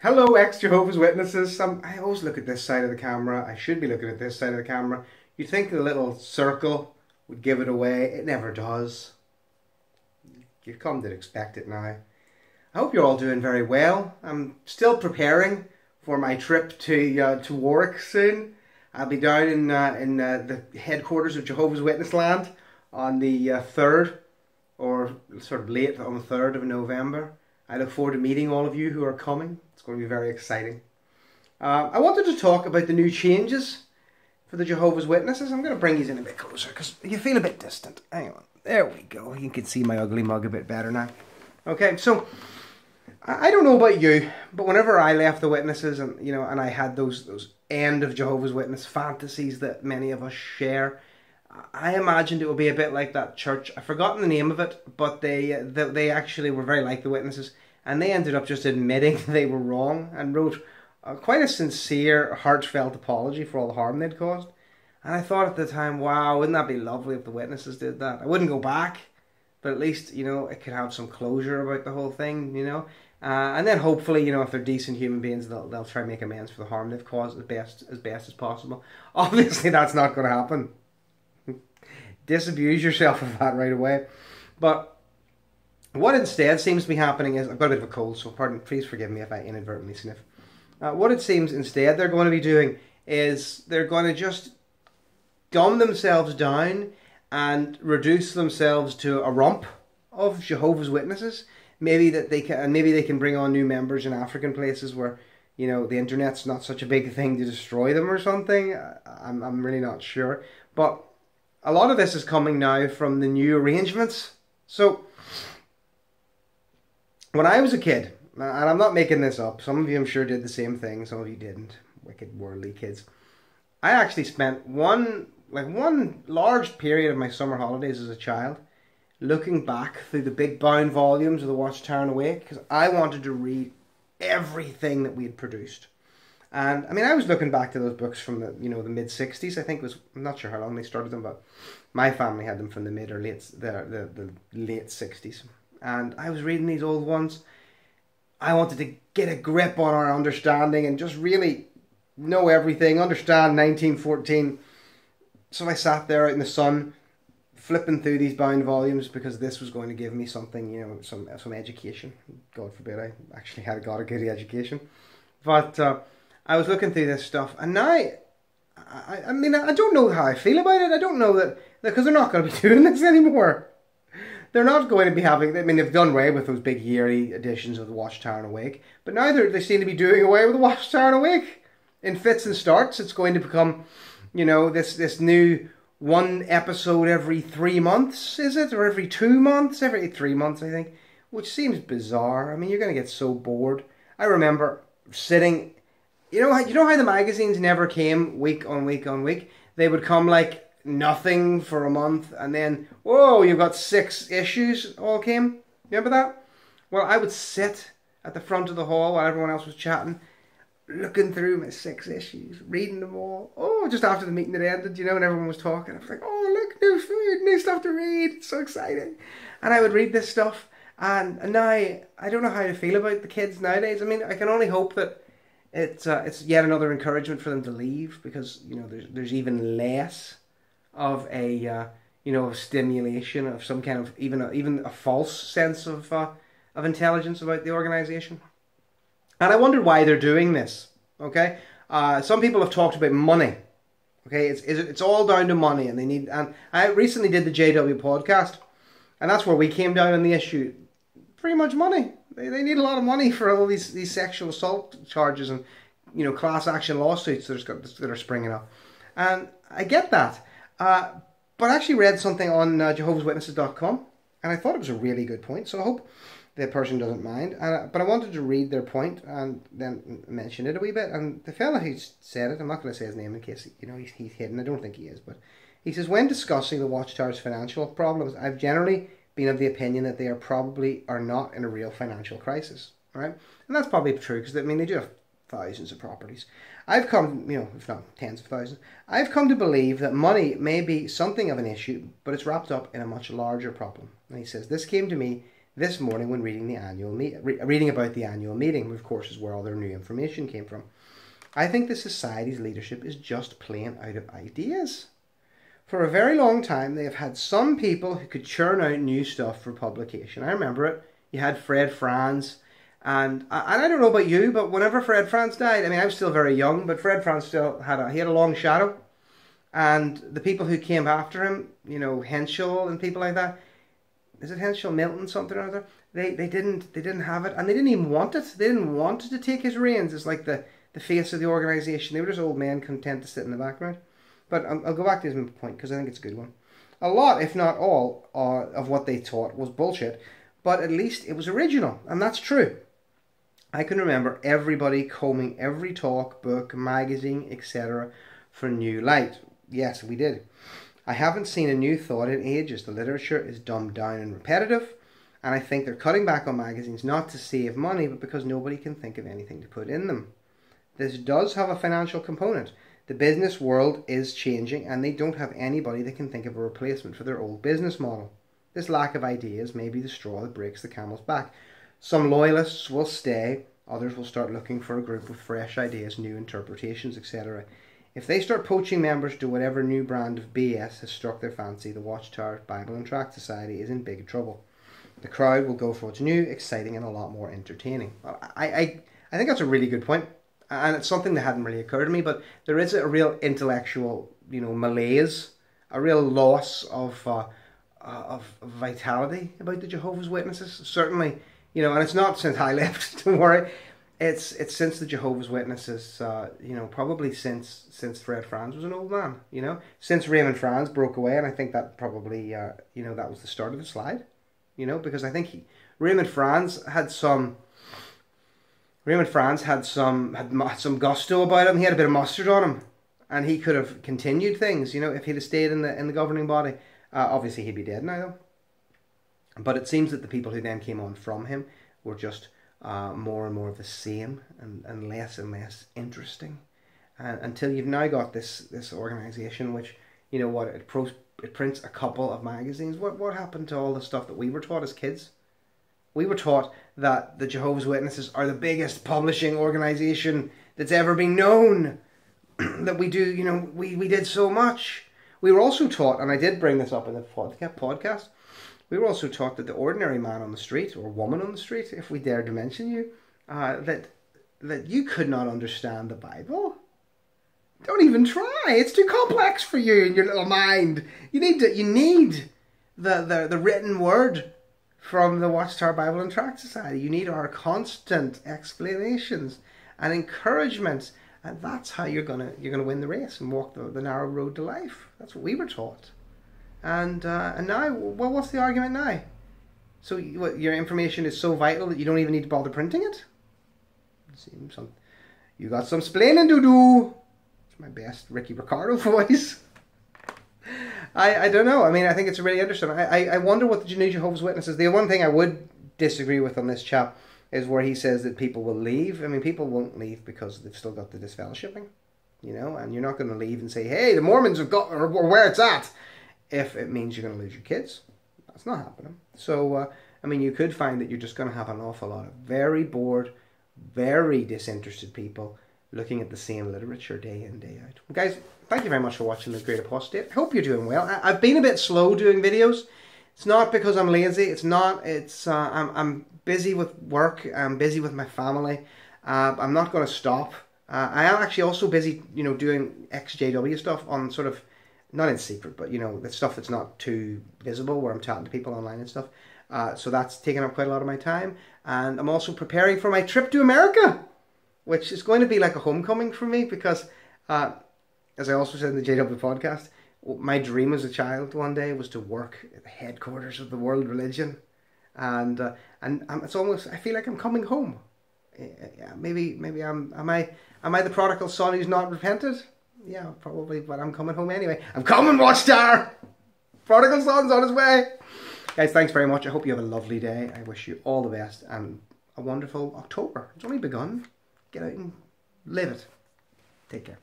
Hello, ex Jehovah's Witnesses. Um, I always look at this side of the camera. I should be looking at this side of the camera. You'd think the little circle would give it away. It never does. You've come to expect it now. I hope you're all doing very well. I'm still preparing for my trip to uh, to Warwick soon. I'll be down in uh, in uh, the headquarters of Jehovah's Witness Land on the uh, third, or sort of late on the third of November. I look forward to meeting all of you who are coming. It's going to be very exciting. Uh, I wanted to talk about the new changes for the Jehovah's Witnesses. I'm going to bring these in a bit closer because you feel a bit distant. Hang on. There we go. You can see my ugly mug a bit better now. Okay, so I don't know about you, but whenever I left the witnesses and you know, and I had those those end of Jehovah's Witness fantasies that many of us share, I imagined it would be a bit like that church. I've forgotten the name of it, but they they, they actually were very like the witnesses, and they ended up just admitting they were wrong and wrote uh, quite a sincere, heartfelt apology for all the harm they'd caused. And I thought at the time, wow, wouldn't that be lovely if the witnesses did that? I wouldn't go back, but at least you know it could have some closure about the whole thing, you know. Uh, and then hopefully, you know, if they're decent human beings, they'll they'll try and make amends for the harm they've caused as best as best as possible. Obviously, that's not going to happen. Disabuse yourself of that right away. But what instead seems to be happening is I've got a bit of a cold, so pardon, please forgive me if I inadvertently sniff. Uh, what it seems instead they're going to be doing is they're going to just dumb themselves down and reduce themselves to a rump of Jehovah's Witnesses. Maybe that they can, maybe they can bring on new members in African places where you know the internet's not such a big thing to destroy them or something. I'm I'm really not sure, but a lot of this is coming now from the new arrangements. So when I was a kid, and I'm not making this up, some of you I'm sure did the same thing, some of you didn't. Wicked worldly kids. I actually spent one like one large period of my summer holidays as a child looking back through the big bound volumes of the Watchtower and Awake because I wanted to read everything that we had produced. And I mean, I was looking back to those books from the you know the mid '60s. I think was I'm not sure how long they started them, but my family had them from the mid or late the the, the late '60s. And I was reading these old ones. I wanted to get a grip on our understanding and just really know everything, understand 1914 so I sat there out in the sun, flipping through these bound volumes because this was going to give me something, you know, some some education. God forbid I actually had got a good education, but uh, I was looking through this stuff, and now, I, I mean, I don't know how I feel about it. I don't know that because they're not going to be doing this anymore. They're not going to be having. I mean, they've done away with those big yearly editions of the Watchtower and Awake, but now they seem to be doing away with the Watchtower and Awake in fits and starts. It's going to become you know, this this new one episode every three months, is it? Or every two months? Every three months, I think. Which seems bizarre. I mean, you're going to get so bored. I remember sitting, you know, you know how the magazines never came week on week on week? They would come like nothing for a month, and then, whoa, you've got six issues all came. Remember that? Well, I would sit at the front of the hall while everyone else was chatting looking through my six issues, reading them all. Oh, just after the meeting had ended, you know, and everyone was talking, I was like, oh, look, new food, new stuff to read. It's so exciting. And I would read this stuff. And, and now I don't know how to feel about the kids nowadays. I mean, I can only hope that it's uh, it's yet another encouragement for them to leave because you know there's there's even less of a uh, you know stimulation of some kind of even a, even a false sense of uh, of intelligence about the organization. And I wonder why they're doing this. Okay, uh, some people have talked about money. Okay, it's it's all down to money, and they need. And I recently did the JW podcast, and that's where we came down on the issue. Pretty much money. They, they need a lot of money for all these these sexual assault charges and you know class action lawsuits that are that are springing up, and I get that. Uh, but I actually read something on uh, Jehovah'sWitnesses.com, and I thought it was a really good point. So I hope the person doesn't mind. And, but I wanted to read their point and then mention it a wee bit. And the fellow who said it, I'm not going to say his name in case you know he's, he's hidden. I don't think he is, but he says when discussing the Watchtower's financial problems, I've generally been of the opinion that they are probably are not in a real financial crisis. Right, and that's probably true because I mean they do have thousands of properties. I've come, you know, if not tens of thousands, I've come to believe that money may be something of an issue, but it's wrapped up in a much larger problem. And he says, This came to me this morning when reading the annual meet, re- reading about the annual meeting, which of course is where all their new information came from. I think the society's leadership is just plain out of ideas. For a very long time, they have had some people who could churn out new stuff for publication. I remember it. You had Fred Franz, and and I don't know about you, but whenever Fred Franz died, I mean, I was still very young, but Fred Franz still had a he had a long shadow, and the people who came after him, you know, Henschel and people like that, is it Henschel, Milton, something or other? They they didn't they didn't have it, and they didn't even want it. They didn't want to take his reins as like the the face of the organisation. They were just old men content to sit in the background. But I'll, I'll go back to his point because I think it's a good one. A lot, if not all, uh, of what they taught was bullshit, but at least it was original, and that's true. I can remember everybody combing every talk, book, magazine, etc. for new light. Yes, we did. I haven't seen a new thought in ages. The literature is dumbed down and repetitive, and I think they're cutting back on magazines not to save money, but because nobody can think of anything to put in them. This does have a financial component. The business world is changing, and they don't have anybody that can think of a replacement for their old business model. This lack of ideas may be the straw that breaks the camel's back. Some loyalists will stay, others will start looking for a group with fresh ideas, new interpretations, etc. If they start poaching members to whatever new brand of BS has struck their fancy, the Watchtower Bible and Tract Society is in big trouble. The crowd will go for what's new, exciting, and a lot more entertaining. I, I, I think that's a really good point and it's something that hadn't really occurred to me, but there is a real intellectual, you know, malaise, a real loss of uh, uh of vitality about the Jehovah's Witnesses. Certainly, you know, and it's not since I left. Don't worry, it's it's since the Jehovah's Witnesses. Uh, you know, probably since since Fred Franz was an old man. You know, since Raymond Franz broke away, and I think that probably uh, you know that was the start of the slide. You know, because I think he, Raymond Franz had some Raymond Franz had some had some gusto about him. He had a bit of mustard on him, and he could have continued things. You know, if he'd have stayed in the in the governing body. Uh, obviously, he'd be dead now, though. But it seems that the people who then came on from him were just uh, more and more of the same, and, and less and less interesting. And until you've now got this this organisation, which you know what it pro- it prints a couple of magazines. What what happened to all the stuff that we were taught as kids? We were taught that the Jehovah's Witnesses are the biggest publishing organization that's ever been known. that we do, you know, we, we did so much. We were also taught, and I did bring this up in the podcast, we were also taught that the ordinary man on the street, or woman on the street, if we dare to mention you, uh, that that you could not understand the Bible. Don't even try. It's too complex for you in your little mind. You need to, you need the, the, the written word from the Watchtower Bible and Tract Society. You need our constant explanations and encouragements, and that's how you're gonna you're gonna win the race and walk the, the narrow road to life. That's what we were taught. And uh, and now, well, what's the argument now? So what, your information is so vital that you don't even need to bother printing it. Seems some, you got some splaining to do. It's my best Ricky Ricardo voice. I, I don't know. I mean, I think it's really interesting. I, I, I wonder what the New Jehovah's Witnesses. The one thing I would disagree with on this chap is where he says that people will leave. I mean, people won't leave because they've still got the disfellowshipping, you know. And you're not going to leave and say, "Hey, the Mormons have got or, or where it's at," if it means you're going to lose your kids. That's not happening. So, uh, I mean, you could find that you're just going to have an awful lot of very bored, very disinterested people looking at the same literature day in day out. Guys, thank you very much for watching The Great Apostate. I hope you're doing well. I, have been a bit slow doing videos. It's not because I'm lazy. It's not. It's uh, I'm I'm busy with work. I'm busy with my family. Uh, I'm not going to stop. Uh, I am actually also busy, you know, doing XJW stuff on sort of not in secret, but you know, the stuff that's not too visible, where I'm chatting to people online and stuff. Uh, so that's taking up quite a lot of my time, and I'm also preparing for my trip to America, which is going to be like a homecoming for me because uh, as I also said in the JW podcast, my dream as a child one day was to work at the headquarters of the world religion, and uh, and um, it's almost I feel like I'm coming home. Yeah, maybe maybe I'm am I am I the prodigal son who's not repented? Yeah, probably, but I'm coming home anyway. I'm coming, Watchtower. Prodigal son's on his way. Guys, thanks very much. I hope you have a lovely day. I wish you all the best and a wonderful October. It's only begun. Get out and live it. Take care.